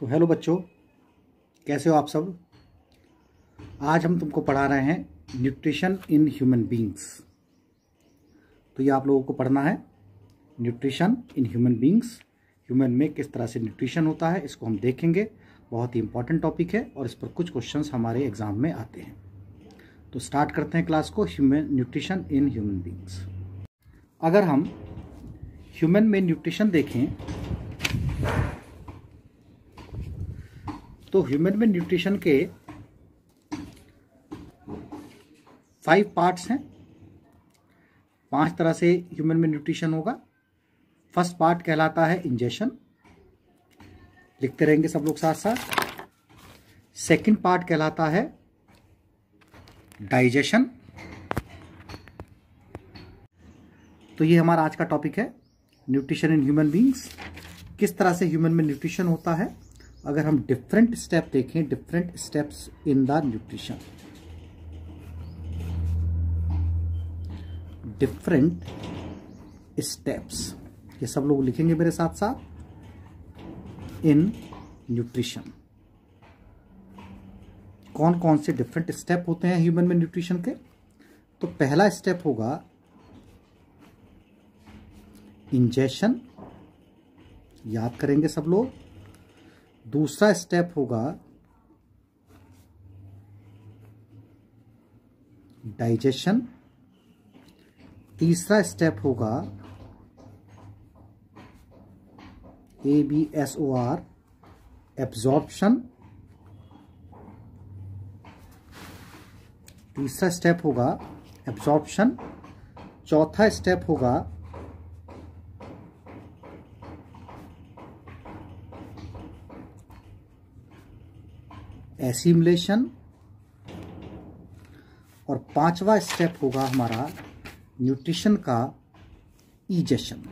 तो हेलो बच्चों, कैसे हो आप सब? आज हम तुमको पढ़ा रहे हैं न्यूट्रिशन इन ह्यूमन बींग्स तो ये आप लोगों को पढ़ना है nutrition in human beings human में किस तरह से न्यूट्रिशन होता है, इसको हम देखेंगे। बहुत ही इंपॉर्टेंट टॉपिक है और इस पर कुछ क्वेश्चंस हमारे एग्ज़ाम में आते हैं। तो स्टार्ट करते हैं क्लास को human nutrition in human beings अगर हम ह्यूमन में न्यूट्रिशन देखें तो ह्यूमन में न्यूट्रिशन के फाइव पार्ट्स हैं। पाँच तरह से ह्यूमन में न्यूट्रिशन होगा। फ़र्स्ट पार्ट कहलाता है इंजेशन लिखते रहेंगे सब लोग साथ साथ। सेकंड पार्ट कहलाता है डाइजेशन तो ये हमारा आज का टॉपिक है। न्यूट्रिशन इन ह्यूमन बींग्स किस तरह से ह्यूमन में न्यूट्रिशन होता है? अगर हम डिफरेंट स्टेप देखें different steps in the nutrition different steps ये सब लोग लिखेंगे मेरे साथ साथ इन न्यूट्रिशन कौन कौन से डिफरेंट स्टेप होते हैं ह्यूमन में न्यूट्रिशन के? तो पहला स्टेप होगा इंजेशन याद करेंगे सब लोग? दूसरा स्टेप होगा डाइजेशन तीसरा स्टेप होगा A B S O R absorption तीसरा स्टेप होगा एब्जॉर्प्शन चौथा स्टेप होगा एसिमुलेशन। और पांचवा स्टेप होगा हमारा न्यूट्रिशन का ईजेशन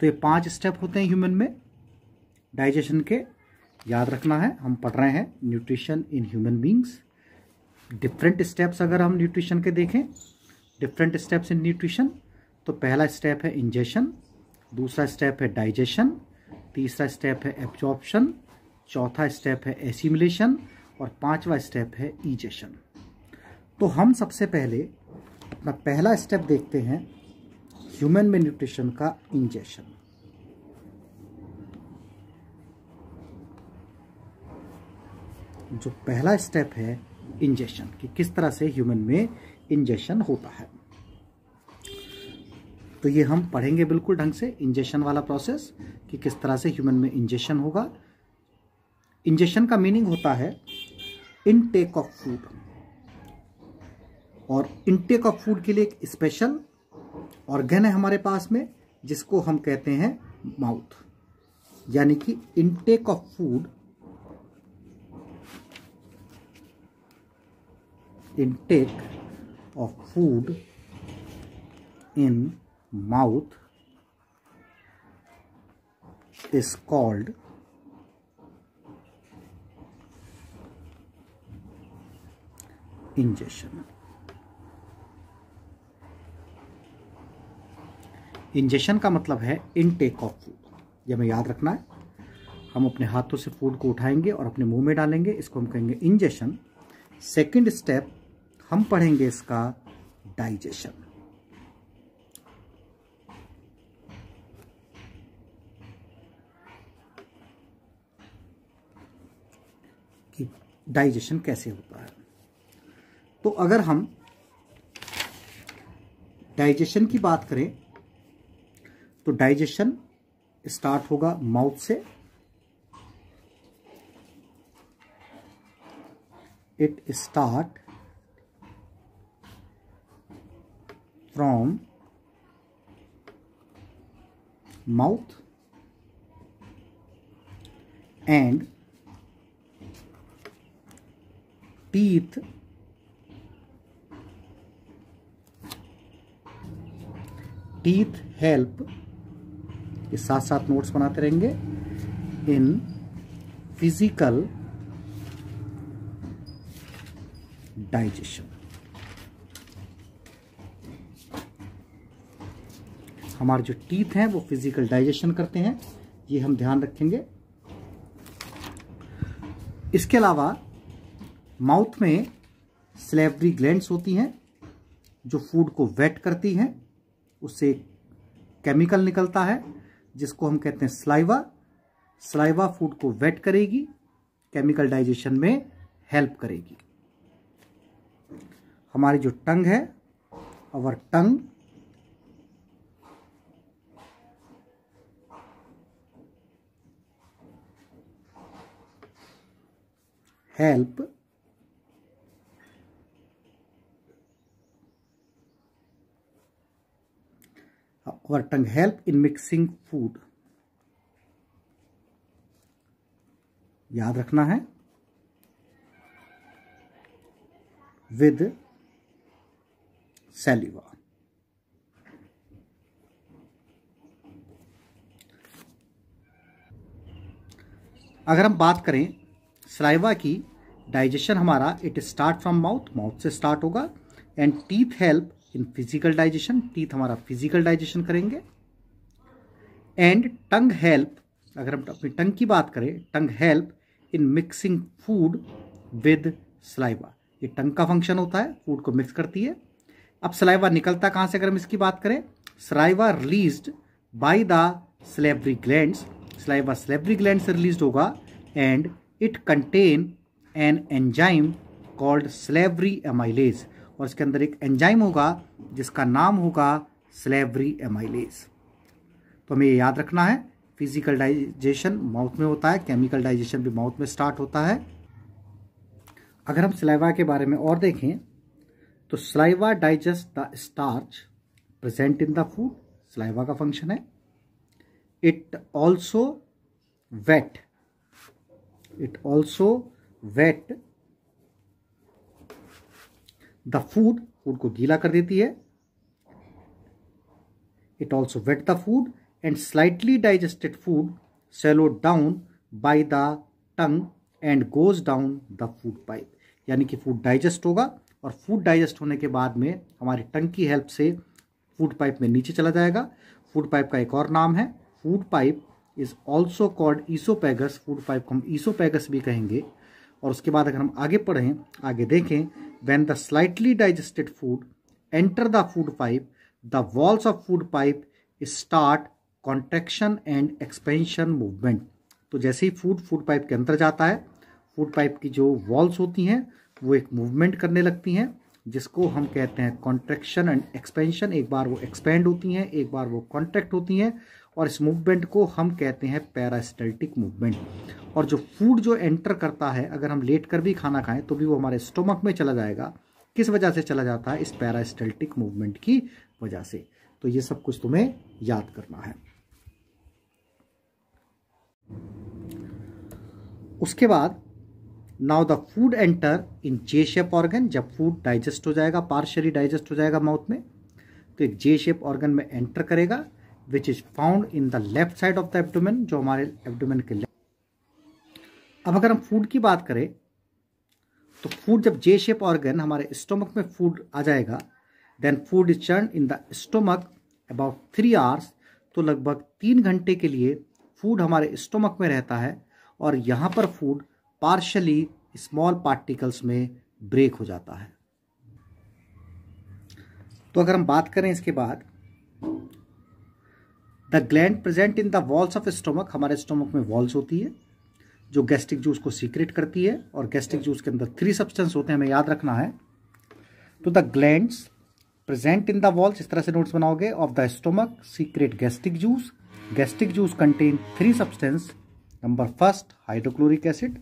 तो ये पाँच स्टेप होते हैं ह्यूमन में। डाइजेशन के, याद रखना है, हम पढ़ रहे हैं nutrition in human beings. Different steps अगर हम न्यूट्रिशन के देखें, डिफरेंट स्टेप्स इन न्यूट्रिशन तो पहला स्टेप है इंजेशन। दूसरा स्टेप है डाइजेशन तीसरा स्टेप है एब्जॉर्प्शन चौथा स्टेप है एसिमुलेशन और पांचवा स्टेप है ईजेशन तो हम सबसे पहले, अपना पहला स्टेप देखते हैं ह्यूमन में न्यूट्रिशन का इंजेशन जो पहला स्टेप है इंजेशन कि किस तरह से ह्यूमन में इंजेशन होता है। तो ये हम पढ़ेंगे बिल्कुल ढंग से इंजेक्शन वाला प्रोसेस कि किस तरह से ह्यूमन में इंजेक्शन होगा। इंजेक्शन का मीनिंग होता है इनटेक ऑफ़ फ़ूड और इनटेक ऑफ़ फ़ूड के लिए एक स्पेशल ऑर्गन है हमारे पास में, जिसको हम कहते हैं माउथ यानी कि intake of food intake of food in mouth is called ingestion. Ingestion का मतलब है इनटेक ऑफ़ फ़ूड यह हमें याद रखना है। हम अपने हाथों से फ़ूड को उठाएँगे और अपने मुँह में डालेंगे। इसको हम कहेंगे इंजेशन सेकंड स्टेप हम पढ़ेंगे इसका डाइजेशन कि डाइजेशन कैसे होता है? तो अगर हम डाइजेशन की बात करें तो डाइजेशन स्टार्ट होगा माउथ से। It start from mouth and teeth teeth help के साथ साथ नोट्स बनाते रहेंगे। इन फ़िज़िकल डाइजेशन हमारे जो टीथ हैं, वो फ़िज़िकल डाइजेशन करते हैं। ये हम ध्यान रखेंगे। इसके अलावा माउथ में स्लेवरी ग्लैंड्स होती हैं, जो फ़ूड को वेट करती हैं, उससे केमिकल निकलता है, जिसको हम कहते हैं स्लाइवा स्लाइवा फ़ूड को वेट करेगी केमिकल डाइजेशन में हेल्प करेगी। हमारी जो टंग है अवर टंग help our tongue help in mixing food. याद रखना है। विद सेलिवा अगर हम बात करें सलाइवा की डाइजेशन हमारा it start from mouth mouth से स्टार्ट होगा and teeth help in physical digestion teeth हमारा फ़िज़िकल डाइजेशन करेंगे। एंड टंग हेल्प अगर हम अपनी टंग की बात करें tongue help in mixing food with saliva ये टंग का फ़ंक्शन होता है फ़ूड को मिक्स करती है। अब सलाइवा निकलता कहाँ से अगर हम इसकी बात करें? Saliva release by the salivary gland saliva salivary gland से रिलीज़ होगा and it contain an enzyme called salivary amylase और इसके अंदर एक एंजाइम होगा, जिसका नाम होगा स्लेवरी एमाइलेज। तो हमें ये याद रखना है फ़िज़िकल डाइजेशन माउथ में होता है केमिकल डाइजेशन भी माउथ में स्टार्ट होता है। अगर हम सलाइवा के बारे में और देखें तो saliva digest the starch present in the food saliva का फ़ंक्शन है। It also wet it also wet the food food को गीला कर देती है। It also wet the food and slightly digested food swallow down by the tongue and goes down the food pipe यानी कि food digest होगा और food digest होने के बाद में हमारी टंग की हेल्प से फ़ूड पाइप में नीचे चला जाएगा। फ़ूड पाइप का एक और नाम है। Food pipe is also called oesophagus food pipe को हम ईसोपैगस भी कहेंगे। और उसके बाद अगर हम आगे पढ़ें, आगे देखें when the slightly digested food enter the food pipe the walls of food pipe start contraction and expansion movement तो जैसे ही फ़ूड फ़ूड पाइप के अंदर जाता है फ़ूड पाइप की जो वॉल्स होती हैं वो एक मूवमेंट करने लगती हैं जिसको हम कहते हैं कॉन्ट्रेक्शन एंड एक्सपेंशन एक बार वो एक्सपेंड होती हैं, एक बार वो कॉन्ट्रैक्ट होती हैं और इस मूवमेंट को हम कहते हैं पैरास्टल्टिक मूवमेंट और जो फ़ूड जो एंटर करता है, अगर हम लेट कर भी खाना खाएँ तो भी वो हमारे स्टोमक में चला जाएगा। किस वजह से चला जाता है? इस पैरास्टल्टिक मूवमेंट की वजह से। तो ये सब कुछ तुम्हें याद करना है। उसके बाद now the food enter in J shape organ जब फ़ूड डाइजेस्ट हो जाएगा पार्शली डाइजेस्ट हो जाएगा माउथ में तो एक जे शेप ऑर्गन में एंटर करेगा which is found in the left side of the abdomen जो हमारे एब्डोमेन के लेफ़्ट अब अगर हम फ़ूड की बात करें तो फ़ूड जब जे शेप ऑर्गन हमारे स्टोमक में फ़ूड आ जाएगा then food is churn in the stomach about three hours तो लगभग तीन घंटे के लिए फ़ूड हमारे स्टोमक में रहता है, और यहाँ पर फ़ूड पार्शली स्मॉल पार्टिकल्स में ब्रेक हो जाता है। तो अगर हम बात करें इसके बाद the gland present in the walls of stomach हमारे स्टोमक में वॉल्स होती है, जो गैस्ट्रिक जूस को सीक्रेट करती है, और गैस्ट्रिक जूस के अंदर थ्री सब्सटेंस होते हैं, हमें याद रखना है। तो the glands present in the walls इस तरह से नोट्स बनाओगे of the stomach secrete gastric juice gastric juice contain three substance number first hydrochloric acid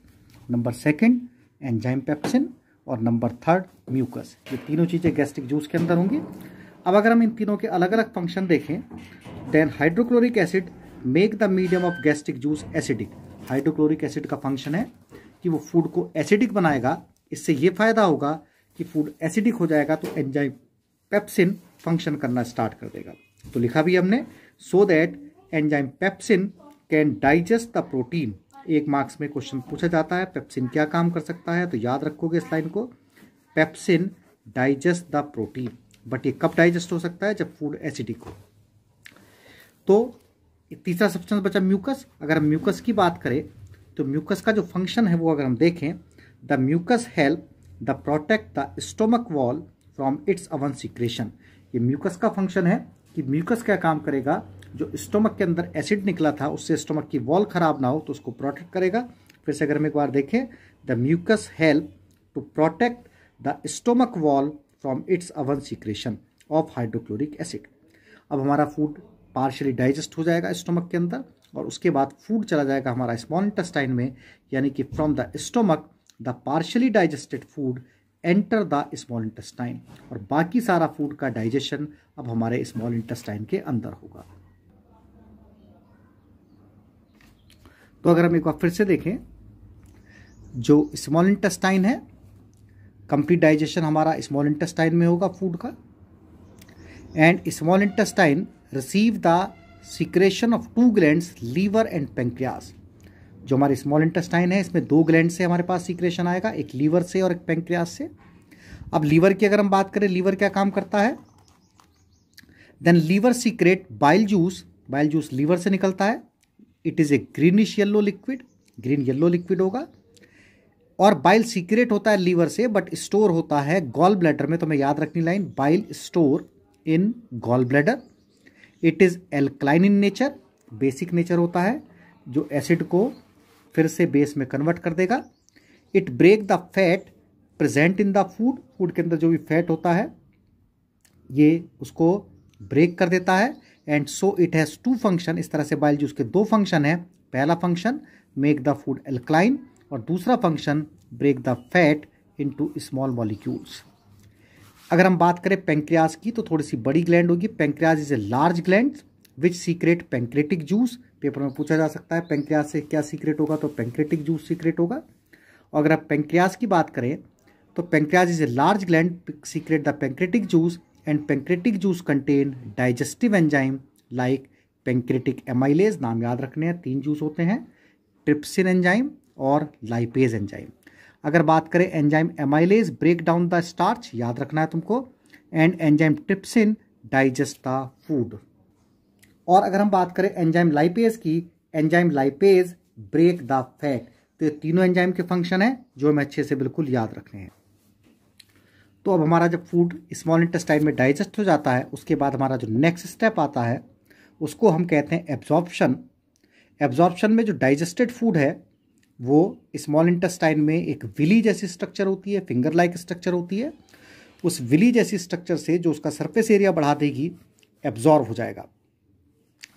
number second, enzyme pepsin, और नंबर थर्ड, म्यूकस। ये तीनों चीज़ें गैस्ट्रिक जूस के अंदर होंगी। अब अगर हम इन तीनों के अलग अलग फ़ंक्शन देखें then hydrochloric acid make the medium of gastric juice acidic hydrochloric acid का फ़ंक्शन है कि वो फ़ूड को एसिडिक बनाएगा। इससे ये फ़ायदा होगा कि फ़ूड एसिडिक हो जाएगा तो एंजाइम पेप्सिन फ़ंक्शन करना स्टार्ट कर देगा। तो लिखा भी हमने so that enzyme pepsin can digest the protein एक मार्क्स में क्वेश्चन पूछा जाता है पेप्सिन क्या काम कर सकता है? तो याद रखोगे इस लाइन को। Pepsin digest the protein but ये कब डाइजेस्ट हो सकता है? जब फ़ूड एसिडिक हो। तो तीसरा सब्सटेंस बचा म्यूकस अगर हम म्यूकस की बात करें तो म्यूकस का जो फ़ंक्शन है वो अगर हम देखें the mucus help the protect the stomach wall from its own secretion ये म्यूकस का फ़ंक्शन है कि म्यूकस क्या काम करेगा? जो स्टोमक के अंदर एसिड निकला था, उससे स्टोमक की वॉल खराब ना हो तो उसको प्रोटेक्ट करेगा। फिर से अगर हम एक बार देखें, the mucus help to protect the stomach wall from its own secretion of hydrochloric acid. अब हमारा फ़ूड पार्शली डाइजेस्ट हो जाएगा स्टोमक के अंदर और उसके बाद फ़ूड चला जाएगा हमारा स्मॉल इंटेस्टाइन में, यानी कि from the stomach, the partially digested food enter the small intestine. और बाकी सारा फ़ूड का डाइजेशन अब हमारे स्मॉल इंटेस्टाइन के अंदर होगा। तो अगर हम एक बार फिर से देखें, जो स्मॉल इंटेस्टाइन है कंप्लीट डाइजेशन हमारा स्मॉल इंटेस्टाइन में होगा फ़ूड का and small intestine receive the secretion of two glands liver and pancreas जो हमारे स्मॉल इंटेस्टाइन है, इसमें दो ग्लैंड से हमारे पास सिक्रेशन आएगा, एक लीवर से और एक पेंक्रियास से। अब लीवर की अगर हम बात करें लीवर क्या काम करता है? Then liver secrete bile juice bile juice liver से निकलता है। It is a greenish yellow liquid green yellow liquid होगा। और बाइल सीक्रेट होता है लीवर से बट स्टोर होता है गॉल ब्लैडर में। तो मैं याद रखनी line bile store in gall bladder it is alkaline in nature basic nature होता है, जो एसिड को फिर से बेस में कन्वर्ट कर देगा। It break the fat present in the food food के अंदर जो भी फैट होता है, ये उसको ब्रेक कर देता है। And so it has two function इस तरह से बाइल जूस के दो फ़ंक्शन है. पहला function make the food alkaline और दूसरा function break the fat into small molecules अगर हम बात करें पेंक्रियाज की तो थोड़ी सी बड़ी ग्लैंड होगी. Pancreas is a large gland which secrete pancreatic juice paper में पूछा जा सकता है पेंक्रियाज से क्या सीक्रेट होगा? तो पेंक्रेटिक जूस सीक्रेट होगा. और अगर आप पेंक्रियाज की बात करें तो pancreas is a large gland secrete the pancreatic juice and pancreatic juice contain digestive enzyme like pancreatic amylase नाम याद रखने हैं, तीन जूस होते हैं ट्रिप्सिन एंजाइम और लाइपेज एंजाइम अगर बात करें enzyme amylase break down the starch याद रखना है तुमको and enzyme trypsin digest the food और अगर हम बात करें एंजाइम लाइपेज की enzyme lipase break the fat तो ये तीनों एंजाइम के फ़ंक्शन है, जो हमें अच्छे से बिल्कुल याद रखने हैं। तो अब हमारा जब फ़ूड स्मॉल इंटेस्टाइन में डाइजेस्ट हो जाता है, उसके बाद हमारा जो नेक्स्ट स्टेप आता है, उसको हम कहते हैं एब्जॉर्प्शन एब्जॉर्प्शन में जो डाइजेस्टेड फ़ूड है, वो स्मॉल इंटेस्टाइन में एक विली जैसी स्ट्रक्चर होती है फिंगर लाइक स्ट्रक्चर होती है. उस विली जैसी स्ट्रक्चर से जो उसका सरफेस एरिया बढ़ा देगी एब्जॉर्व हो जाएगा.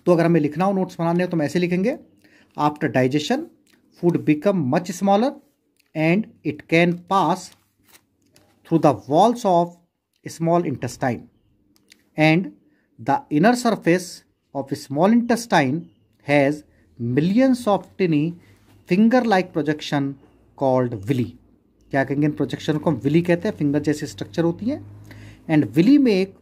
तो अगर हमें लिखना हो नोट्स बनाने हो तो हम ऐसे लिखेंगे. After digestion food become much smaller and it can pass through the walls of small intestine and the inner surface of small intestine has millions of tiny finger like projection called villi क्या कहेंगे इन projection को? हम Willie कहते हैं finger जैसी structure होती है। And villi make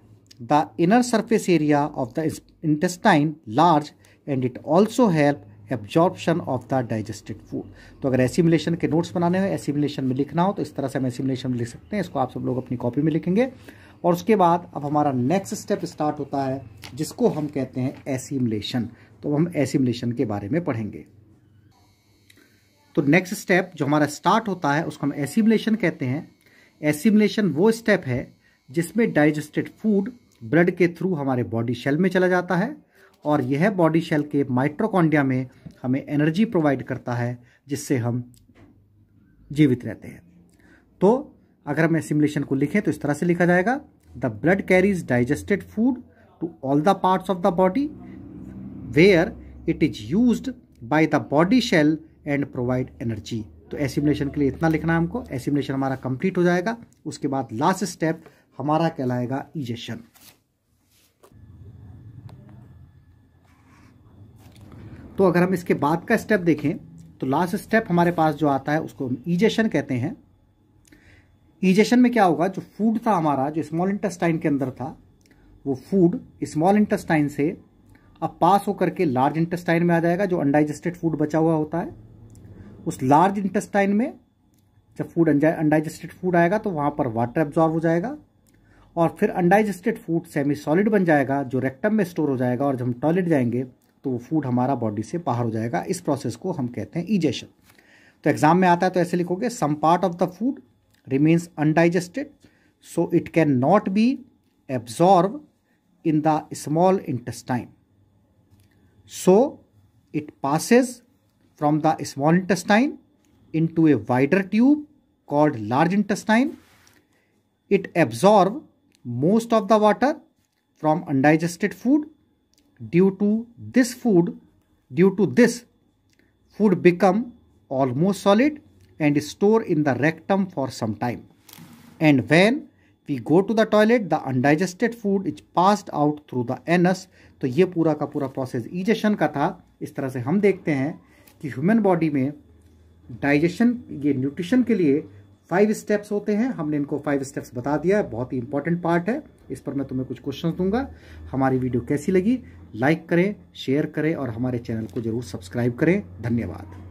the inner surface area of the intestine large and it also help absorption of the digested food तो अगर एसिमुलेशन के नोट्स बनाने हो एसिमुलेशन में लिखना हो तो इस तरह से हम एसिमुलेशन में लिख सकते हैं। इसको आप सब लोग अपनी कॉपी में लिखेंगे। और उसके बाद अब हमारा नेक्स्ट स्टेप स्टार्ट होता है, जिसको हम कहते हैं एसिमुलेशन तो हम एसिमुलेशन के बारे में पढ़ेंगे। तो नेक्स्ट स्टेप जो हमारा स्टार्ट होता है, उसको हम एसिमुलेशन कहते हैं। एसिमुलेशन वो स्टेप है, जिसमें डाइजेस्टेड फ़ूड ब्लड के थ्रू हमारे बॉडी शेल में चला जाता है। और यह बॉडी शेल के माइट्रोकॉन्डिया में हमें एनर्जी प्रोवाइड करता है, जिससे हम जीवित रहते हैं। तो अगर हम एसिमुलेशन को लिखें तो इस तरह से लिखा जाएगा the blood carries digested food to all the parts of the body where it is use by the body cell and provide energy तो एसिमुलेशन के लिए इतना लिखना है हमको। एसिमुलेशन हमारा कंप्लीट हो जाएगा। उसके बाद लास्ट स्टेप हमारा कहलाएगा इजेशन तो अगर हम इसके बाद का स्टेप देखें तो लास्ट स्टेप हमारे पास जो आता है, उसको हम ईजेशन कहते हैं। ईजेशन में क्या होगा, जो फ़ूड था हमारा, जो स्मॉल इंटेस्टाइन के अंदर था, वो फ़ूड स्मॉल इंटेस्टाइन से अब पास होकर के लार्ज इंटेस्टाइन में आ जाएगा, जो अनडाइजेस्टेड फ़ूड बचा हुआ होता है। उस लार्ज इंटेस्टाइन में जब फ़ूड अनडाइजेस्टेड फ़ूड आएगा तो वहाँ पर वाटर एब्जॉर्व हो जाएगा और फिर अनडाइजेस्टेड फ़ूड सेमी सॉलिड बन जाएगा, जो रेक्टम में स्टोर हो जाएगा और जब हम टॉयलेट जाएँगे तो वो फ़ूड हमारा बॉडी से बाहर हो जाएगा। इस प्रोसेस को हम कहते हैं इजेशन तो एग्ज़ाम में आता है तो ऐसे लिखोगे some part of the food remains undigested so it can not be absorb in the small intestine so it passes from the small intestine into a wider tube called large intestine it absorb most of the water from undigested food due to this food due to this food become almost solid and store in the rectum for some time and when we go to the toilet the undigested food is passed out through the anus तो ये पूरा का पूरा process ईजेशन का था। इस तरह से हम देखते हैं कि ह्यूमन बॉडी में डाइजेशन ये न्यूट्रिशन के लिए फाइव स्टेप्स होते हैं। हमने इनको फाइव स्टेप्स बता दिया है। बहुत ही इंपॉर्टेंट पार्ट है। इस पर मैं तुम्हें कुछ क्वेश्चन दूँगा। हमारी वीडियो कैसी लगी? लाइक करें शेयर करें और हमारे चैनल को ज़रूर सब्सक्राइब करें। धन्यवाद।